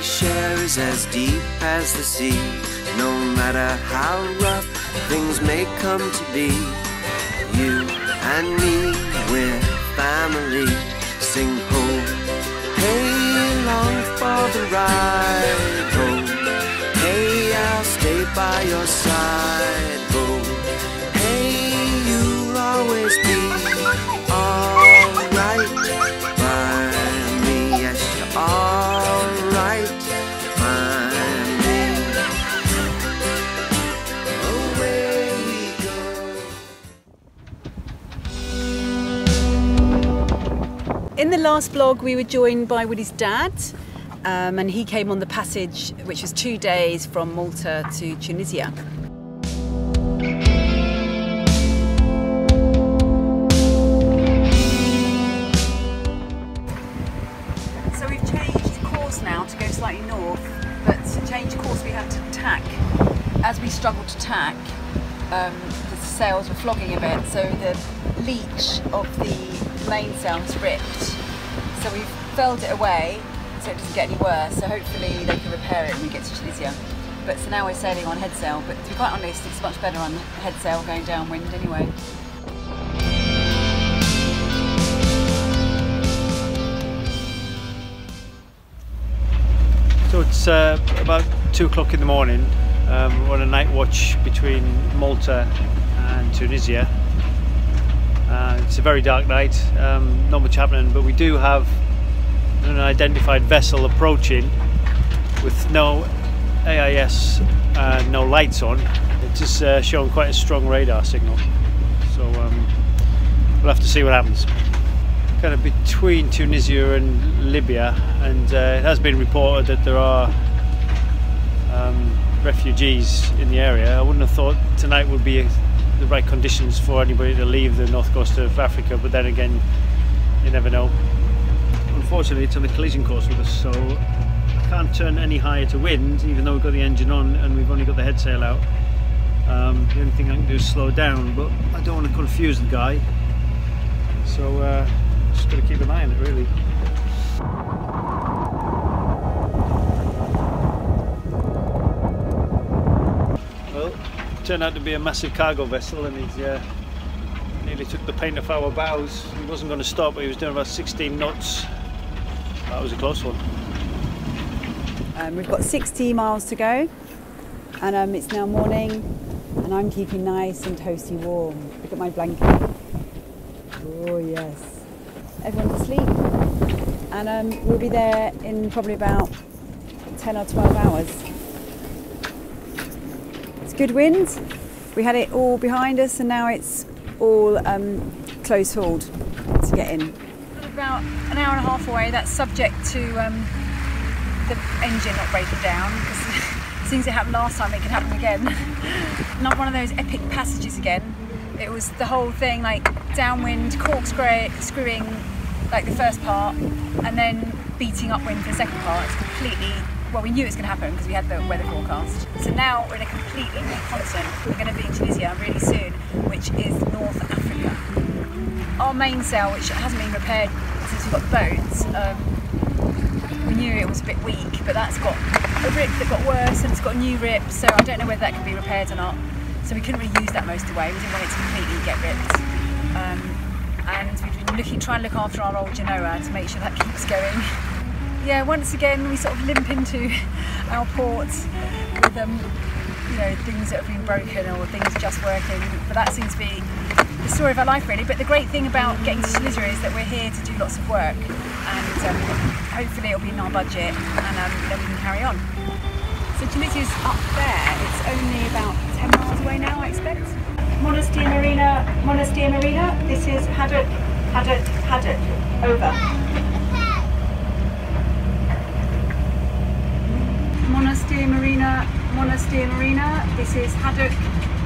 we share is as deep as the sea. No matter how rough things may come to be, you and me, we're family. Sing ho, hey, long for the ride. Last vlog, we were joined by Woody's dad, um, and he came on the passage, which was two days from Malta to Tunisia. So we've changed course now to go slightly north, but to change course we had to tack. As we struggled to tack, um, the sails were flogging a bit, so the leech of the mainsail has ripped. So we've furled it away so it doesn't get any worse. So hopefully they can repair it when we get to Tunisia. But so now we're sailing on head sail, but to be quite honest, it's much better on head sail going downwind anyway. So it's uh, about two o'clock in the morning. Um, we're on a night watch between Malta and Tunisia. Uh, it's a very dark night, um, not much happening, but we do have an identified vessel approaching with no AIS and no lights on. It's just uh, showing quite a strong radar signal. So um, we'll have to see what happens kind of between Tunisia and Libya, and uh, it has been reported that there are um, refugees in the area. I wouldn't have thought tonight would be the right conditions for anybody to leave the north coast of Africa, but then again, you never know. Unfortunately, it's on a collision course with us, so I can't turn any higher to wind, even though we've got the engine on and we've only got the head sail out. Um, the only thing I can do is slow down, but I don't want to confuse the guy. So uh, just got to keep an eye on it really. Turned out to be a massive cargo vessel and he's uh, nearly took the paint off our bows. He wasn't going to stop, but he was doing about 16 knots. That was a close one. Um, we've got 60 miles to go, and um, it's now morning, and I'm keeping nice and toasty warm. Look at my blanket. Oh yes. Everyone's asleep, and um, we'll be there in probably about 10 or 12 hours. Good wind. We had it all behind us, and now it's all um, close hauled to get in. About an hour and a half away. That's subject to um, the engine not breaking down because things that happened last time it can happen again. not one of those epic passages again. It was the whole thing like downwind, corkscrew screwing like the first part, and then beating upwind for the second part. It's completely well, we knew it was going to happen because we had the weather forecast. So now we're in a completely new continent. We're going to be in Tunisia really soon, which is North Africa. Our mainsail, which hasn't been repaired since we got the boats, um, we knew it was a bit weak, but that's got a rip that got worse and it's got a new rip, so I don't know whether that can be repaired or not. So we couldn't really use that most of the way. We didn't want it to completely get ripped. Um, and we've been looking, trying to look after our old Genoa to make sure that keeps going. Yeah, once again we sort of limp into our port with um, you know things that have been broken or things just working. But that seems to be the story of our life really. But the great thing about getting to Tunisia is that we're here to do lots of work, and um, hopefully it'll be in our budget, and um, then we can carry on. So Tunisia's up there. It's only about 10 miles away now, I expect. Monastir Marina, Monastir Marina. This is Haddock, Haddock, Haddock. Over. Monastir Marina, Monastir Marina. This is Haddock,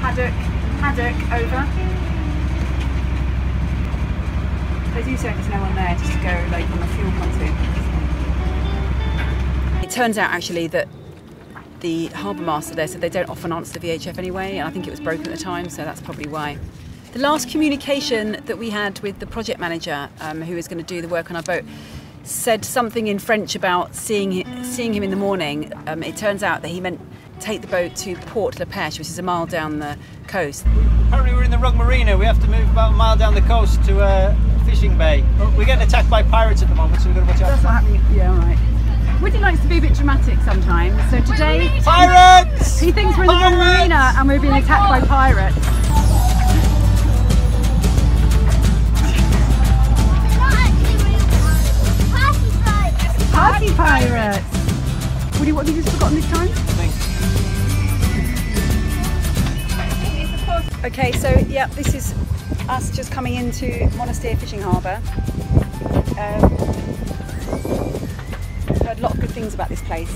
Haddock, Haddock. Over. They do say there's no one there just to go like on a fuel pontoon. It turns out actually that the harbour master there said they don't often answer the VHF anyway, and I think it was broken at the time, so that's probably why. The last communication that we had with the project manager, um, who was going to do the work on our boat, said something in French about seeing seeing him in the morning. Um, it turns out that he meant take the boat to Port La Pêche, which is a mile down the coast. Apparently we're in the wrong marina. We have to move about a mile down the coast to uh, a fishing bay. But we're getting attacked by pirates at the moment, so we've got to watch out. That's what happening. Yeah, all right. Woody likes to be a bit dramatic sometimes. So today, Pirates! he thinks we're in the wrong marina and we're being attacked by pirates. Party pirates! Woody, what have you just forgotten this time? Okay, so yeah, this is us just coming into Monastir Fishing Harbour. Um, heard a lot of good things about this place.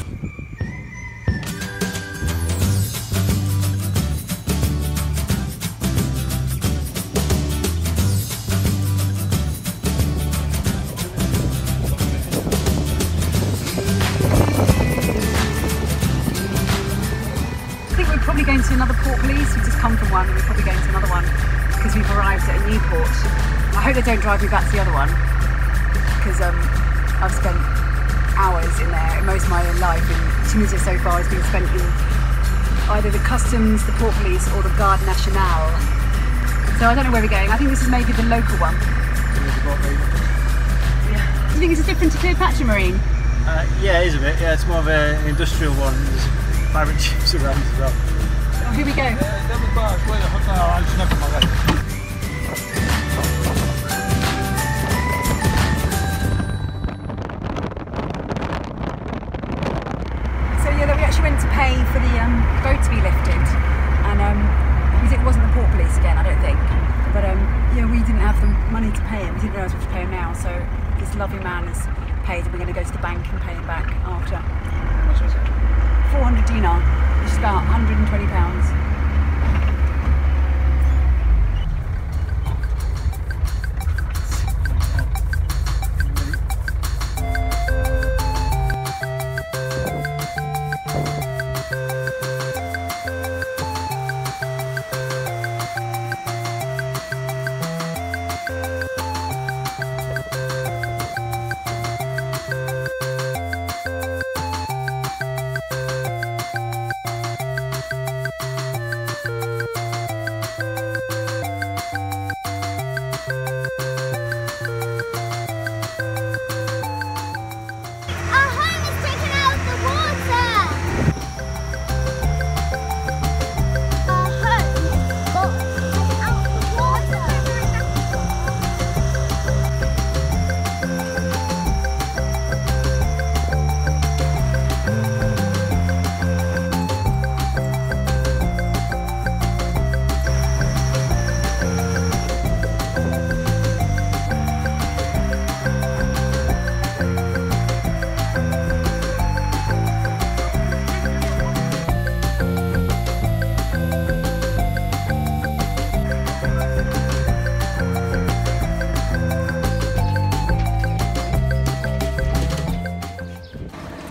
Hope they don't drive me back to the other one because um, I've spent hours in there. Most of my life in Tunisia so far has been spent in either the customs, the port police, or the Garde Nationale. So I don't know where we're going. I think this is maybe the local one. Yeah. Do you think it's is different to Cleopatra Marine? Uh, yeah, it is a bit. Yeah, it's more of an industrial one. There's pirate ships around as well. Oh, here we go. So yeah, we went to pay for the um, boat to be lifted, and um, because it wasn't the port police again, I don't think. But um, yeah, we didn't have the money to pay him. We didn't realise we had to pay him now. So this lovely man has paid, and we're going to go to the bank and pay him back after. How much was it? 400 dinar, which is about 120 pounds.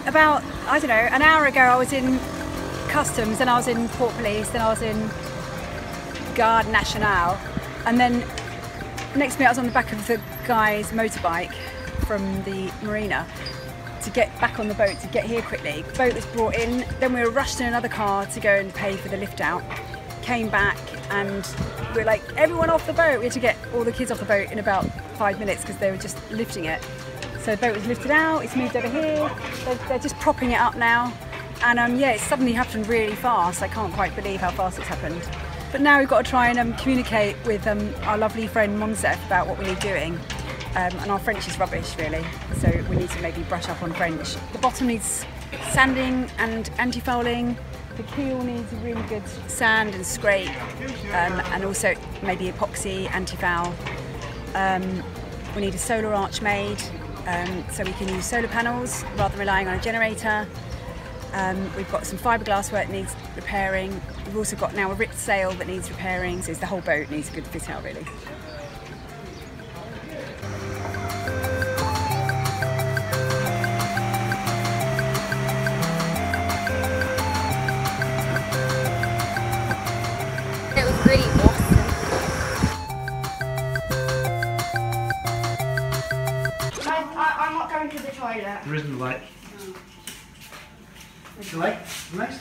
About, I don't know, an hour ago I was in customs, then I was in port police, then I was in Garde Nationale, and then next minute I was on the back of the guy's motorbike from the marina to get back on the boat to get here quickly. The boat was brought in, then we were rushed in another car to go and pay for the lift out. Came back and we were like, everyone off the boat. We had to get all the kids off the boat in about five minutes because they were just lifting it. So the boat was lifted out, it's moved over here, they're, they're just propping it up now. And um, yeah, it's suddenly happened really fast. I can't quite believe how fast it's happened. But now we've got to try and um, communicate with um, our lovely friend Monsef about what we need doing. Um, and our French is rubbish, really. So we need to maybe brush up on French. The bottom needs sanding and anti-fouling. The keel needs a really good sand and scrape, um, and also maybe epoxy, anti-foul. Um, we need a solar arch made, um, so we can use solar panels rather than relying on a generator. Um, we've got some fiberglass work that needs repairing. We've also got now a ripped sail that needs repairing, so the whole boat needs a good fit out really. There isn't a light. Nice.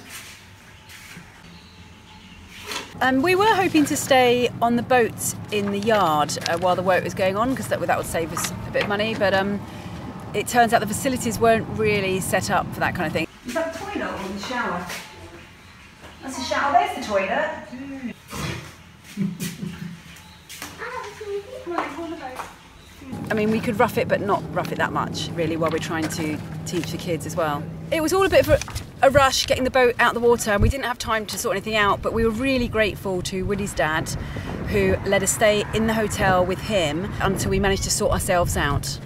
Um, we were hoping to stay on the boat in the yard uh, while the work was going on because that, would- that would save us a bit of money. But um, it turns out the facilities weren't really set up for that kind of thing. Is that the toilet or the shower? That's the shower. There's the toilet. I don't see people on the boat. I mean, we could rough it, but not rough it that much, really, while we're trying to teach the kids as well. It was all a bit of a, rush getting the boat out of the water, and we didn't have time to sort anything out, but we were really grateful to Woody's dad, who let us stay in the hotel with him until we managed to sort ourselves out.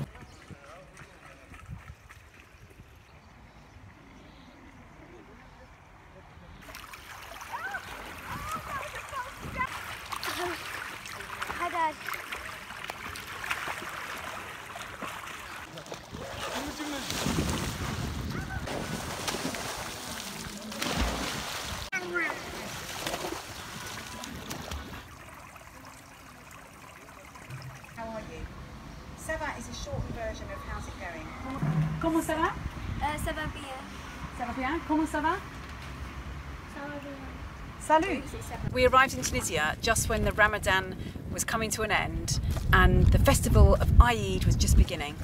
Arrived in Tunisia just when the Ramadan was coming to an end and the festival of Eid was just beginning.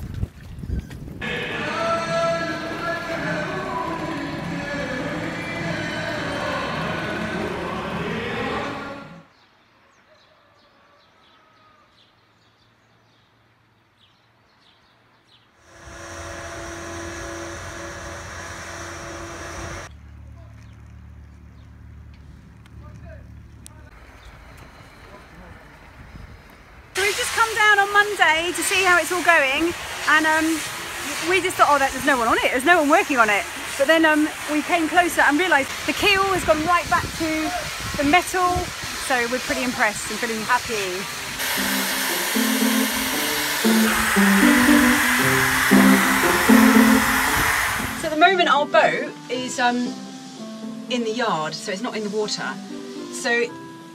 So we've just come down on Monday to see how it's all going, and um, we just thought, oh, that, there's no one on it. There's no one working on it. But then um, we came closer and realised the keel has gone right back to the metal. So we're pretty impressed and feeling happy. So at the moment, our boat is um, in the yard, so it's not in the water. So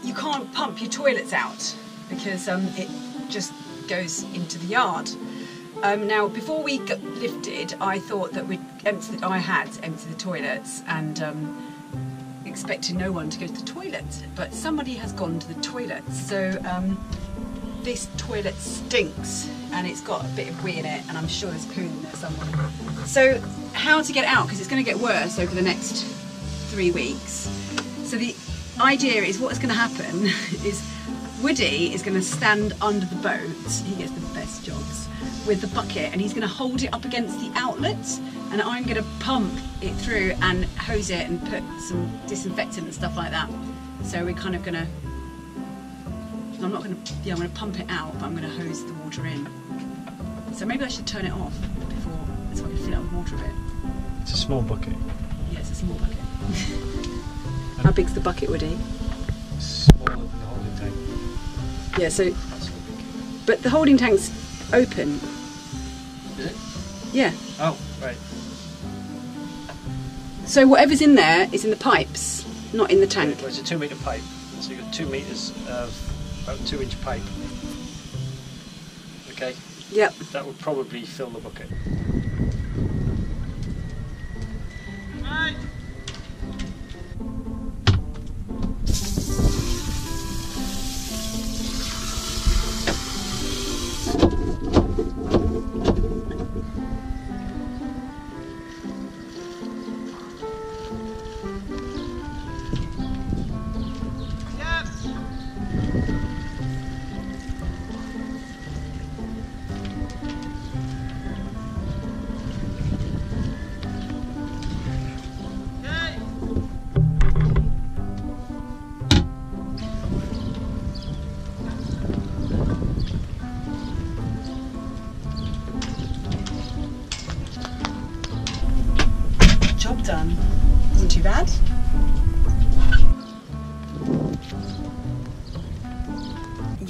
you can't pump your toilets out because um, it just goes into the yard. Um, now, before we got lifted, I thought that we'd empty. The, I had emptied the toilets and um, expected no one to go to the toilet, but somebody has gone to the toilet. So um, this toilet stinks and it's got a bit of wee in it, and I'm sure there's poo in there somewhere. So, how to get out? Because it's going to get worse over the next three weeks. So the idea is what's going to happen is Woody is going to stand under the boat. He gets the best jobs with the bucket, and he's going to hold it up against the outlet, and I'm going to pump it through and hose it and put some disinfectant and stuff like that. So we're kind of going to. I'm not going to. Yeah, I'm going to pump it out, but I'm going to hose the water in. So maybe I should turn it off before, so I can fill it with water a bit. It's a small bucket. Yeah, it's a small bucket. How big's the bucket, Woody? Smaller Yeah, so That's so big. but the holding tank's open. Is it? Yeah. Oh, right. So whatever's in there is in the pipes, not in the tank. Well, it's a two metre pipe. So you've got two metres of about two inch pipe. Okay, Yep. that would probably fill the bucket.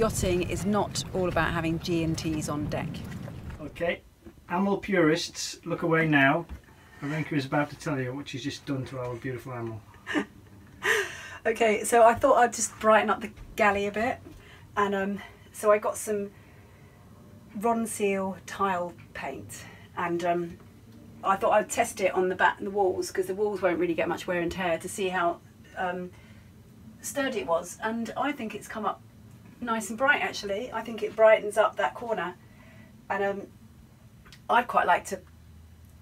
Yachting is not all about having G and T's on deck. Okay, animal purists, look away now. Arenka is about to tell you what she's just done to our beautiful animal. Okay, so I thought I'd just brighten up the galley a bit, and um, so I got some Ronseal tile paint, and um, I thought I'd test it on the back and the walls because the walls won't really get much wear and tear to see how um, sturdy it was. And I think it's come up nice and bright actually. I think it brightens up that corner, and um, I'd quite like to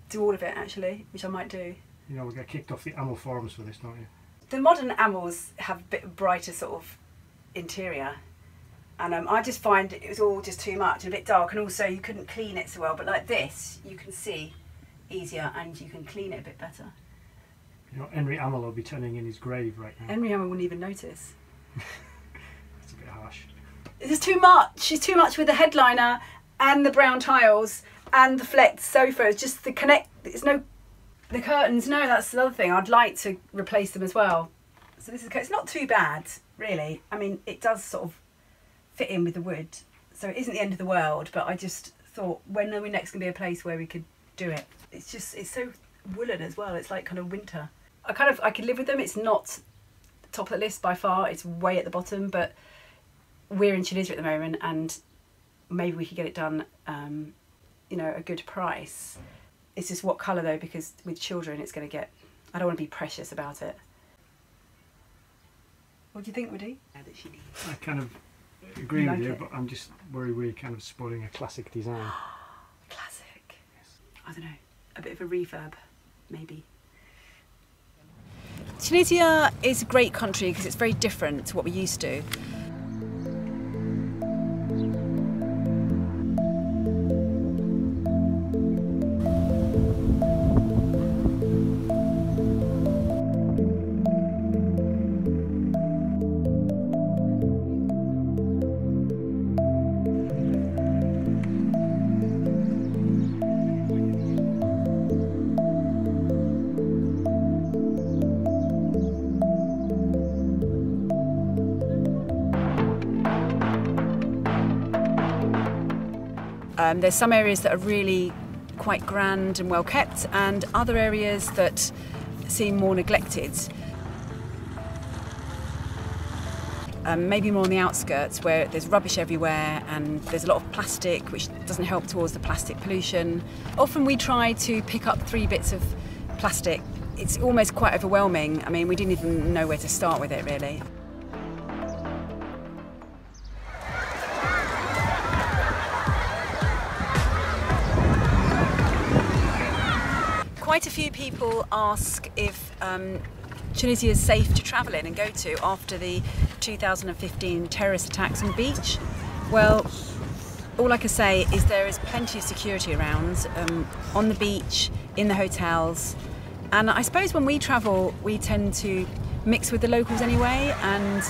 do all of it actually, which I might do. You know, we get kicked off the Amel forums for this, don't you? The modern amels have a bit brighter sort of interior. And um, I just find it was all just too much and a bit dark, and also you couldn't clean it so well. But like this, you can see easier and you can clean it a bit better. You know, Henri Amel will be turning in his grave right now. Henry Hammer wouldn't even notice. It's a bit harsh. It's too much. It's too much with the headliner and the brown tiles and the flecked sofa. It's just the connect. There's no the curtains. No, that's the other thing. I'd like to replace them as well. So this is it's not too bad, really. I mean, it does sort of fit in with the wood, so it isn't the end of the world. But I just thought, when are we next to be a place where we could do it? It's just it's so woolen as well. It's like kind of winter. I kind of I could live with them. It's not top of the list by far. It's way at the bottom, but we're in Tunisia at the moment, and maybe we could get it done, um, you know, a good price. It's just what colour though, because with children, it's going to get. I don't want to be precious about it. What do you think, Woody? I kind of agree You with like you, it? but I'm just worried we're kind of spoiling a classic design. Classic. I don't know. A bit of a refurb, maybe. Tunisia is a great country because it's very different to what we're used to. There's some areas that are really quite grand and well kept, and other areas that seem more neglected. Um, maybe more on the outskirts where there's rubbish everywhere and there's a lot of plastic, which doesn't help towards the plastic pollution. Often we try to pick up three bits of plastic. It's almost quite overwhelming. I mean, we didn't even know where to start with it really. Quite a few people ask if um, Tunisia is safe to travel in and go to after the 2015 terrorist attacks on the beach. Well, all I can say is there is plenty of security around um, on the beach, in the hotels, and I suppose when we travel, we tend to mix with the locals anyway, and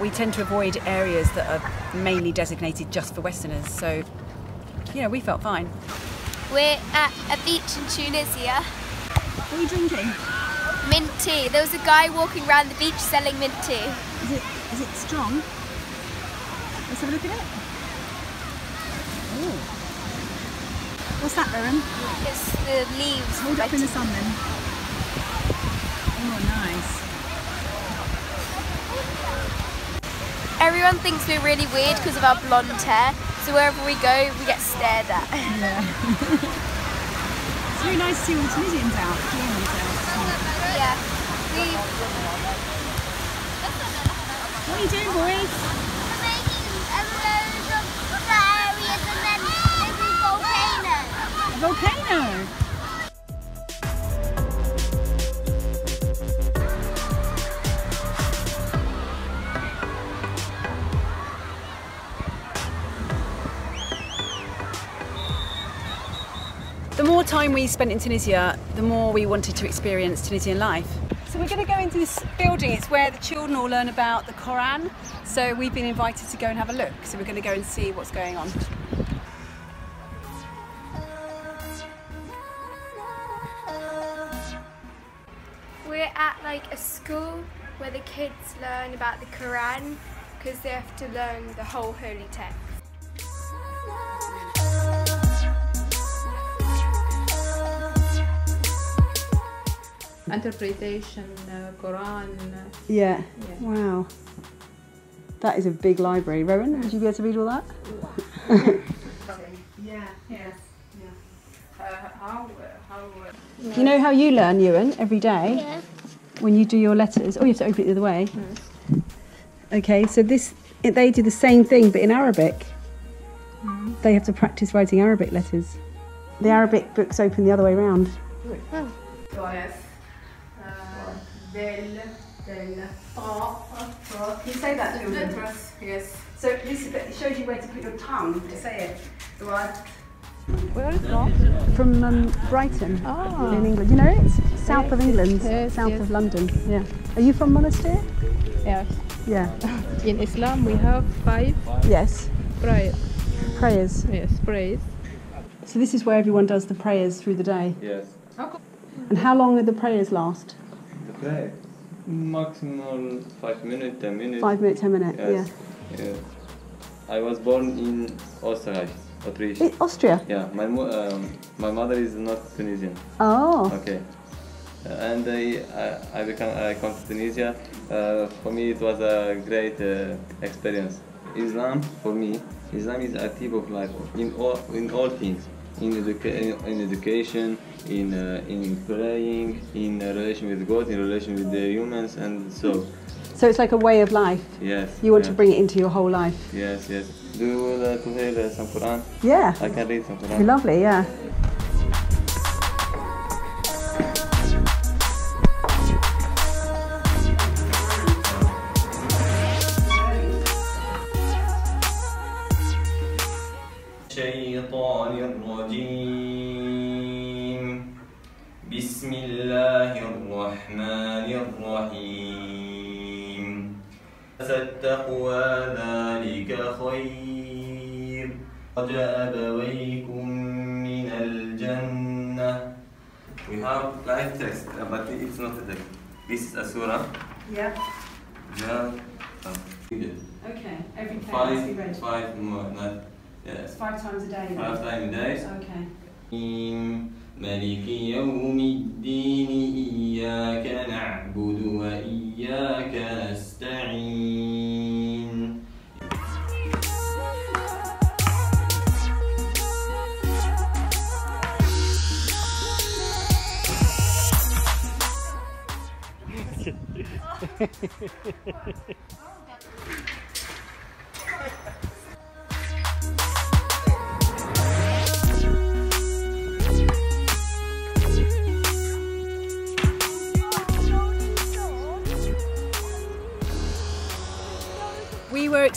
we tend to avoid areas that are mainly designated just for Westerners. So, you know, we felt fine. We're at a beach in Tunisia. What are you drinking? Mint tea. There was a guy walking around the beach selling mint tea. Is it is it strong? Let's have a look at it. Ooh. What's that, Rowan? It's the leaves. Hold it up in the sun then. Oh, nice. Everyone thinks we're really weird because of our blonde hair. So wherever we go, we get stared at. It's really nice to see all the Tunisians out yeah. We What are you doing, boys? A volcano. The more time we spent in Tunisia, the more we wanted to experience Tunisian life. So we're going to go into this building. It's where the children all learn about the Quran. So we've been invited to go and have a look. So we're going to go and see what's going on. We're at like a school where the kids learn about the Quran because they have to learn the whole holy text. Interpretation, uh, Quran. uh, Yeah. Yeah. Wow. That is a big library. Rowan, would you be able to read all that? Yeah, yes, yeah. how how You know how you learn, Ewan, every day? Yeah. When you do your letters? Oh, you have to open it the other way. Okay, so this it, they do the same thing but in Arabic. They have to practice writing Arabic letters. The Arabic books open the other way round. yes del del ta Can you say that, yes So this shows you where to put your tongue to say it. what Where is that? From um, Brighton in England. You know it? It's south of England, Yes, south yes. of London. Yeah. Are you from Monastir? yes Yeah. in Islam we have five Yes. prayer Prayers. yes praise So this is where everyone does the prayers through the day. Yes. And how long do the prayers last? The play. Maximum five minutes, ten minutes. Five minutes, ten minutes. Yes. yes. I was born in Österreich, Autriche. Yeah. Austria. Yeah, my mo- um, my mother is not Tunisian. Oh. Okay. Uh, and I, I, I become I come to Tunisia. Uh, for me, it was a great uh, experience. Islam, for me, Islam is a type of life in all in all things. In, educa- in education, in uh, in praying, in uh, relation with God, in relation with the humans, and so So it's like a way of life. yes. You want to bring it into your whole life. Yes, yes. Do you uh, to hear uh, some Quran? Yeah. I can read some Quran. lovely. Yeah. الشيطان الرجيم بسم الله الرحمن الرحيم التقوى ذلك خير رجاء أبويكم من الجنة We have live text, uh, but it's not a text. This is a surah. Yeah. Yeah. Uh. Okay. Every Five, five more, not, yes. Five times a day. Five times days. Okay. ملك يوم الدين إياك نعبد وإياك نستعين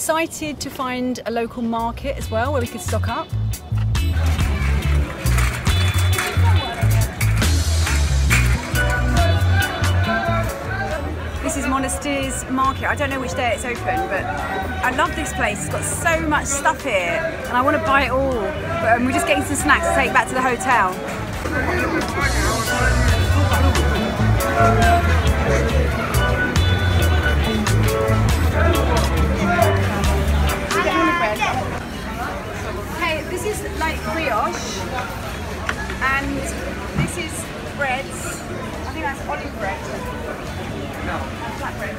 excited to find a local market as well where we could stock up. This is Monastir's market. I don't know which day it's open, but I love this place. It's got so much stuff here, and I want to buy it all. But um, we're just getting some snacks to take back to the hotel. Brioche, and this is breads. I think that's olive bread. No, flat bread.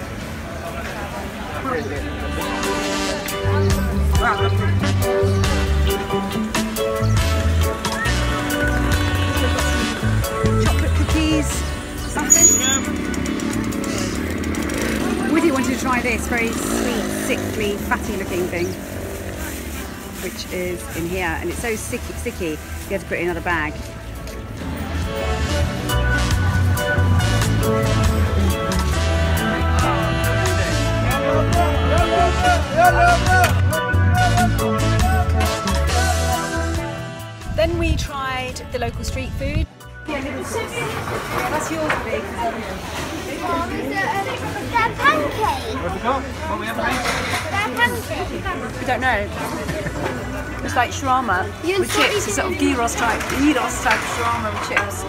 Chocolate cookies, something. Woody wanted to try this very sweet, sickly, fatty looking thing which is in here, and it's so sticky, sticky you have to put it in another bag. Then we tried the local street food. Yeah, That's yours, Big. They're pancakes. They're pancakes. We don't know. It's like shawarma with chips, a sort of gyros type, gyros type shawarma with chips.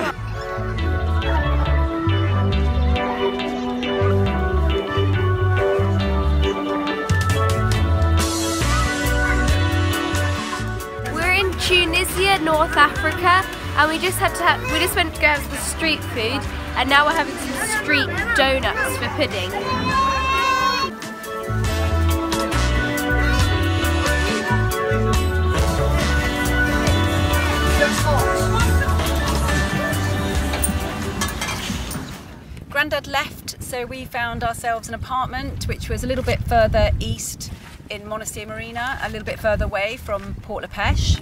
We're in Tunisia, North Africa, and we just had to we just went to go have some street food, and now we're having some street donuts for pudding. Granddad left, so we found ourselves an apartment which was a little bit further east in Monastir Marina, a little bit further away from Port La Pêche.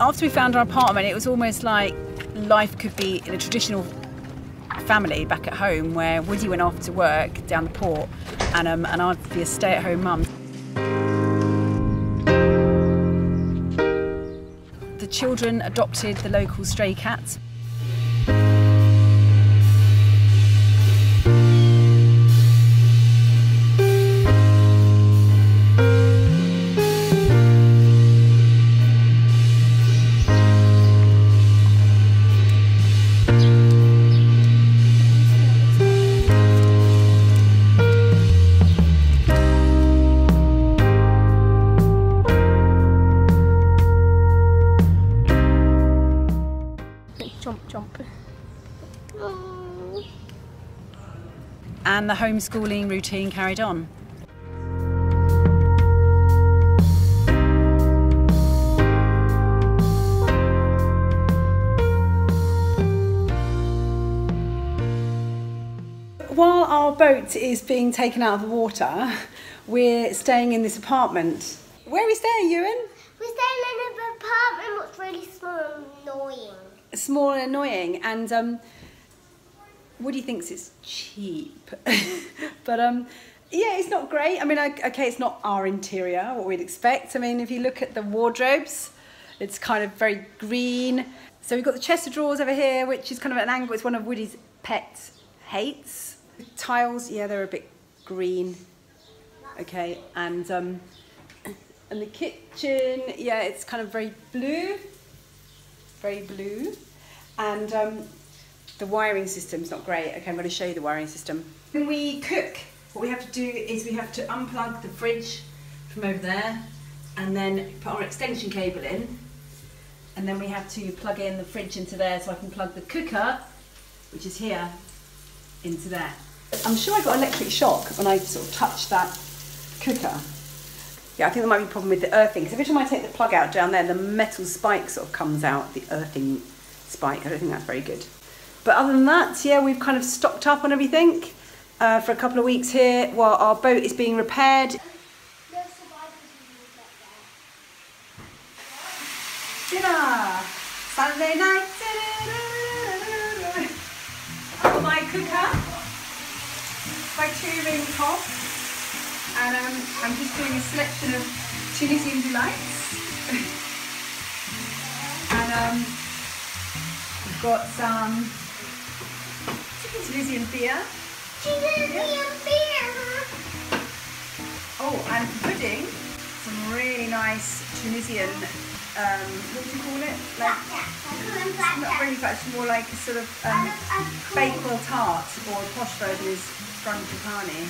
After we found our apartment, it was almost like life could be in a traditional family back at home where Woody went off to work down the port and, um, and I'd be a stay-at-home mum. The children adopted the local stray cats. Homeschooling routine carried on. While our boat is being taken out of the water, we're staying in this apartment. Where are we staying, Ewan? We're staying in an apartment that's really small and annoying. Small and annoying, and um, Woody thinks it's cheap, but um, yeah, it's not great. I mean, okay, it's not our interior, what we'd expect. I mean, if you look at the wardrobes, it's kind of very green. So we've got the chest of drawers over here, which is kind of an angle. It's one of Woody's pet hates. The tiles, yeah, they're a bit green. Okay, and um, and the kitchen, yeah, it's kind of very blue, very blue, and um, the wiring system's not great. Okay, I'm going to show you the wiring system. When we cook, what we have to do is we have to unplug the fridge from over there, and then put our extension cable in, and then we have to plug in the fridge into there, so I can plug the cooker, which is here, into there. I'm sure I got an electric shock when I sort of touched that cooker. Yeah, I think there might be a problem with the earthing. Because every time I take the plug out down there, the metal spike sort of comes out, the earthing spike. I don't think that's very good. But other than that, yeah, we've kind of stocked up on everything uh, for a couple of weeks here while our boat is being repaired. Dinner! Sunday night! My cooker, my two ring top, and um, I'm just doing a selection of Tunisian delights. and um, we've got some Tunisian beer. Tunisian beer. Oh, and for pudding, some really nice Tunisian, um, what do you call it? Like, not really fat, it's more like a sort of um, bakewell tart, or posh version is frangipani.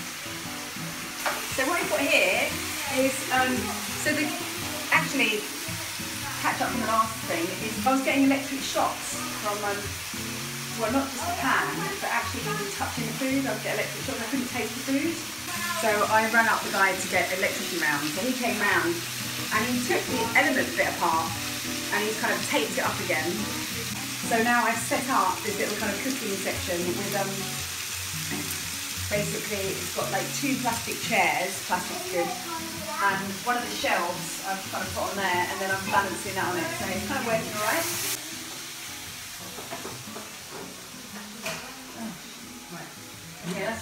So what I've got here is, um, so the, actually, catch up on the last thing, is I was getting electric shocks from, um, well not just the pan, but actually even touching the food, I would get electric shocks, I couldn't taste the food. So I ran up the guy to get electricity round, so he came round and he took the element bit apart and he's kind of taped it up again. So now I've set up this little kind of cooking section with um, basically it's got like two plastic chairs, plastic good, and one of the shelves I've kind of put on there and then I'm balancing that on it. So it's kind of working alright. Yes.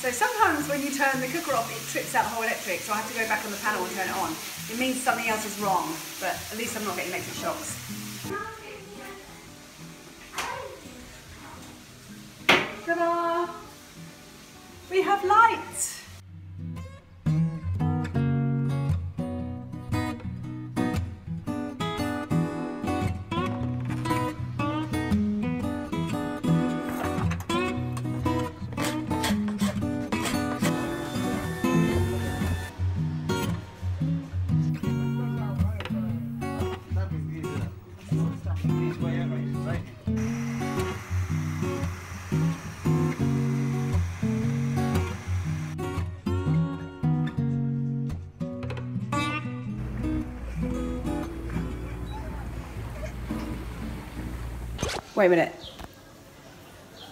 So sometimes when you turn the cooker off, it trips out the whole electric, so I have to go back on the panel and turn it on. It means something else is wrong, but at least I'm not getting electric shocks. Ta-da! We have light! Wait a minute.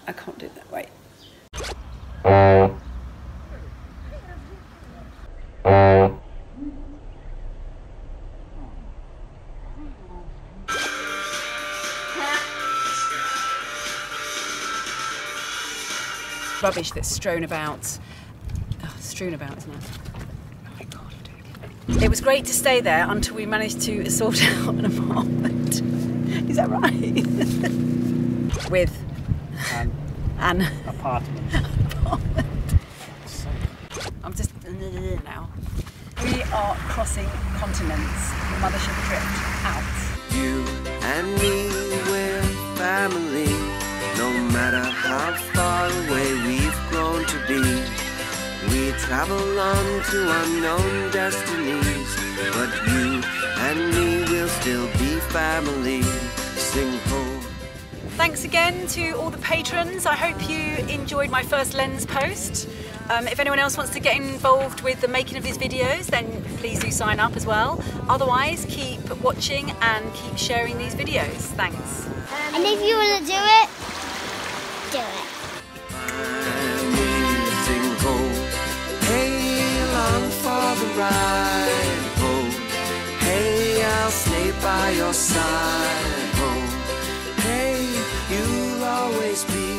I can't do that. Wait. Rubbish that's strewn about. Oh, strewn about, isn't it? Oh my God. It was great to stay there until we managed to sort out an apartment. Is that right? With And Anne. apartment. I'm just now. We are crossing continents. The mothership drift out. You and me, we're family. No matter how far away we've grown to be, we travel on to unknown destinies. But you and me will still be family. Sing ho. Thanks again to all the patrons. I hope you enjoyed my first lens post. Um, if anyone else wants to get involved with the making of these videos, then please do sign up as well. Otherwise, keep watching and keep sharing these videos. Thanks. And if you want to do it, do it. Sing ho. Hey, along for the ride. Ho. Hey, I'll stay by your side. Always be